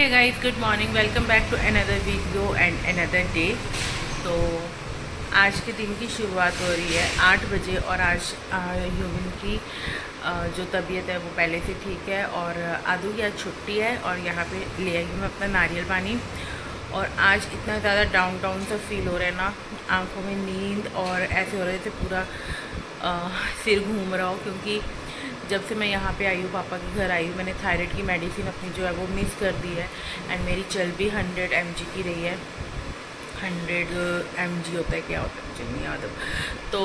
Hey guys good morning welcome back to another video and another day तो आज के दिन की शुरुआत हो रही है आठ बजे और आज ह्यूमन की जो तबीयत है वो पहले से ठीक है और आदू की आज छुट्टी है और यहाँ पे ले आई हूँ मैं अपना नारियल पानी। और आज इतना ज़्यादा डाउन टाउन सा फील हो रहा है ना आँखों में नींद और ऐसे हो रहे थे पूरा आ, सिर घूम रहा हो क्योंकि जब से मैं यहाँ पे आई हूँ, पापा के घर आई हूँ, मैंने थायराइड की मेडिसिन अपनी जो है वो मिस कर दी है एंड मेरी चल भी हंड्रेड एम की रही है। हंड्रेड एम होता है, क्या होता है, मुझे नहीं याद तो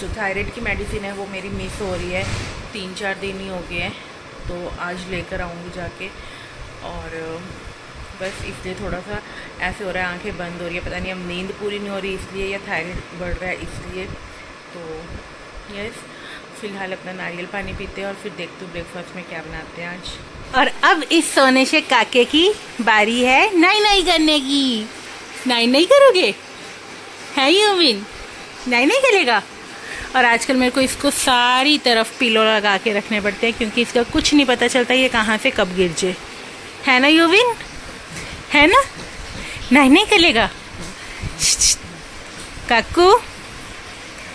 जो थायराइड की मेडिसिन है वो मेरी मिस हो रही है, तीन चार दिन ही हो गए हैं तो आज लेकर आऊँगी जाके और, बस इसलिए थोड़ा सा ऐसे हो रहा है, आँखें बंद हो रही है, पता नहीं अब नींद पूरी नहीं हो रही इसलिए या थायराइड बढ़ रहा है इसलिए तो यस फ़िलहाल अपना नारियल पानी पीते हैं और फिर देखते हैं ब्रेकफास्ट में क्या बनाते हैं आज। और अब इस सोने से काके की बारी है नहीं नहीं करने की। नहीं नहीं करोगे? है ही यूमिन नहीं नहीं करेगा? और आजकल मेरे को इसको सारी तरफ़ पिलो लगा के रखने पड़ते हैं क्योंकि इसका कुछ नहीं पता चलता ये कहाँ से कब गिर जाए। है ना यूविन है ना? नहीं नहीं करेगा काकू?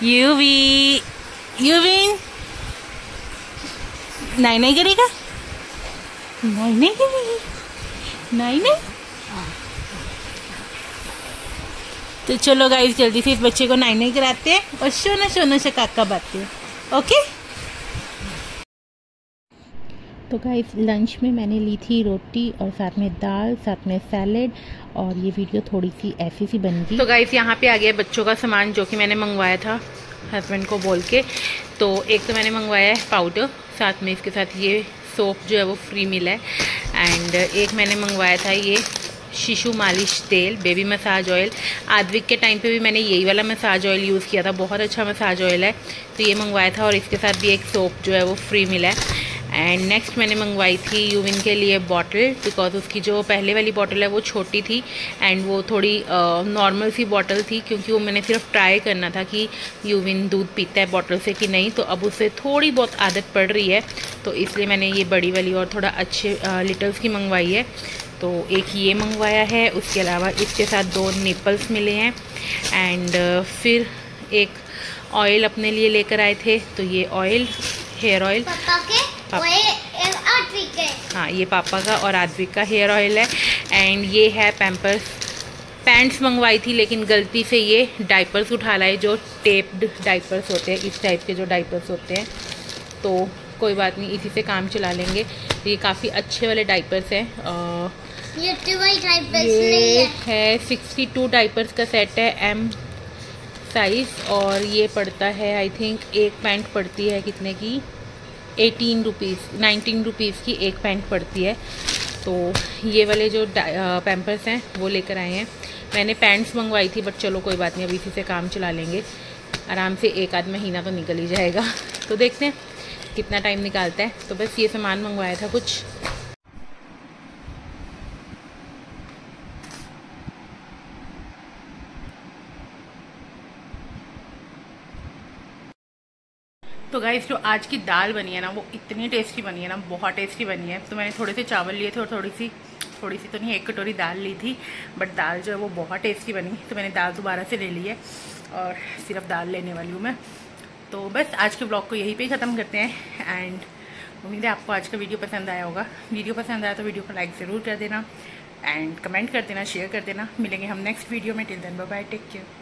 यूवी यूविन नहीं नहीं करेगा नहीं नहीं करेगी नहीं नहीं तो चलो गाइस जल्दी से इस बच्चे को नाई नहीं कराते हैं और सोना सोना से काका बाते हैं ओके तो गाइस लंच में मैंने ली थी रोटी और साथ में दाल साथ में सैलेड और ये वीडियो थोड़ी सी ऐसी सी बन गई। तो गाइस यहाँ पे आ गया बच्चों का सामान जो कि मैंने मंगवाया था हस्बैंड को बोल के। तो एक तो मैंने मंगवाया है पाउडर साथ में इसके साथ ये सोप जो है वो फ्री मिला है। एंड एक मैंने मंगवाया था ये शिशु मालिश तेल बेबी मसाज ऑयल आदविक के टाइम पे भी मैंने यही वाला मसाज ऑयल यूज़ किया था, बहुत अच्छा मसाज ऑयल है। तो ये मंगवाया था और इसके साथ भी एक सोप जो है वो फ्री मिला है। एंड नेक्स्ट मैंने मंगवाई थी यूविन के लिए बॉटल बिकॉज़ उसकी जो पहले वाली बॉटल है वो छोटी थी एंड वो थोड़ी नॉर्मल uh, सी बॉटल थी क्योंकि वो मैंने सिर्फ़ ट्राई करना था कि यूविन दूध पीता है बॉटल से कि नहीं तो अब उससे थोड़ी बहुत आदत पड़ रही है तो इसलिए मैंने ये बड़ी वाली और थोड़ा अच्छे लीटर्स की मंगवाई है। तो एक ये मंगवाया है उसके अलावा इसके साथ दो निपल्स मिले हैं एंड uh, फिर एक ऑयल अपने लिए लेकर आए थे तो ये ऑयल हेयर ऑयल हाँ ये पापा का और आदविक का हेयर ऑयल है। एंड ये है पैम्पर्स पैंट्स मंगवाई थी लेकिन गलती से ये डाइपर्स उठा लाए जो टेप्ड डाइपर्स होते हैं। इस टाइप के जो डाइपर्स होते हैं। तो कोई बात नहीं इसी से काम चला लेंगे। ये काफ़ी अच्छे वाले डाइपर्स हैं। ये, ये है। सिक्सटी टू डाइपर्स का सेट है एम साइज़ और ये पड़ता है आई थिंक एक पैंट पड़ती है कितने की? एटीन रुपीज़ नाइनटीन रुपीज़ की एक पैंट पड़ती है। तो ये वाले जो पैम्पर्स हैं, वो लेकर आए हैं। मैंने पैंट्स मंगवाई थी, बट चलो कोई बात नहीं, अभी इसी से काम चला लेंगे। आराम से एक आध महीना तो निकल ही जाएगा। तो देखते हैं, कितना टाइम निकालता है। तो बस ये सामान मंगवाया था कुछ। तो गाइस जो आज की दाल बनी है ना, वो इतनी टेस्टी बनी है ना, बहुत टेस्टी बनी है। तो मैंने थोड़े से चावल लिए थे और थोड़ी सी थोड़ी सी तो नहीं, एक कटोरी दाल ली थी बट दाल जो है वो बहुत टेस्टी बनी। तो मैंने दाल दोबारा से ले ली है और सिर्फ़ दाल लेने वाली हूँ मैं। तो बस, आज के ब्लॉग को यहीं ही ख़त्म करते हैं एंड उम्मीद है आपको आज का वीडियो पसंद आया होगा। वीडियो पसंद आया तो वीडियो को लाइक ज़रूर कर देना एंड कमेंट कर देना शेयर कर देना। मिलेंगे हम नेक्स्ट वीडियो में। Till then bye take care